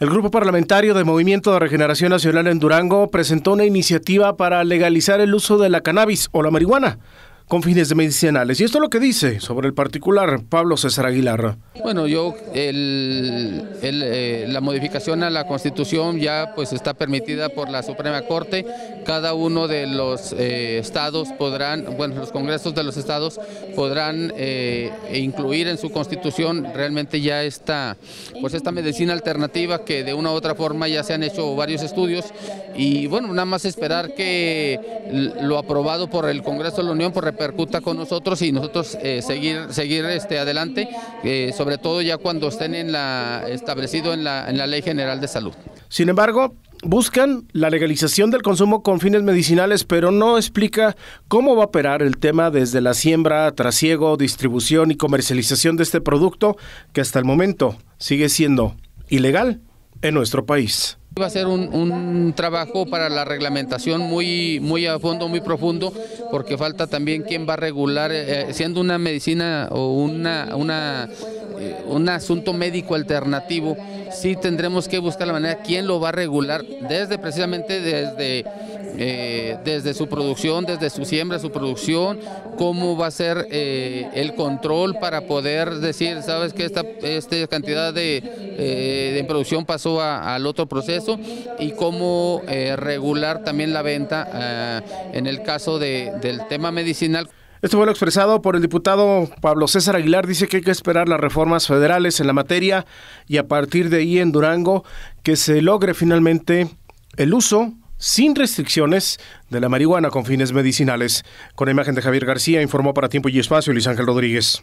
El Grupo Parlamentario de Movimiento de Regeneración Nacional en Durango presentó una iniciativa para legalizar el uso de la cannabis o la marihuana con fines medicinales. Y esto es lo que dice sobre el particular Pablo César Aguilar. Bueno, yo, el, eh, la modificación a la Constitución ya pues está permitida por la Suprema Corte. Cada uno de los eh, estados podrán, bueno, los congresos de los estados podrán eh, incluir en su Constitución realmente ya esta, pues esta medicina alternativa que de una u otra forma ya se han hecho varios estudios y bueno, nada más esperar que lo aprobado por el Congreso de la Unión por repercuta con nosotros y nosotros eh, seguir, seguir este, adelante, eh, sobre todo ya cuando estén en la, establecido en la, en la Ley General de Salud. Sin embargo, buscan la legalización del consumo con fines medicinales, pero no explica cómo va a operar el tema desde la siembra, trasiego, distribución y comercialización de este producto que hasta el momento sigue siendo ilegal en nuestro país. Va a ser un, trabajo para la reglamentación muy, muy a fondo, muy profundo, porque falta también quién va a regular, eh, siendo una medicina o una, una, eh, un asunto médico alternativo, sí tendremos que buscar la manera quién lo va a regular, desde precisamente desde eh, desde su producción, desde su siembra, su producción, cómo va a ser eh, el control para poder decir, sabes que esta, esta cantidad de, eh, producción pasó al otro proceso y cómo regular también la venta en el caso del tema medicinal. Esto fue lo expresado por el diputado Pablo César Aguilar. Dice que hay que esperar las reformas federales en la materia y a partir de ahí en Durango que se logre finalmente el uso sin restricciones de la marihuana con fines medicinales. Con la imagen de Javier García informó para Tiempo y Espacio Luis Ángel Rodríguez.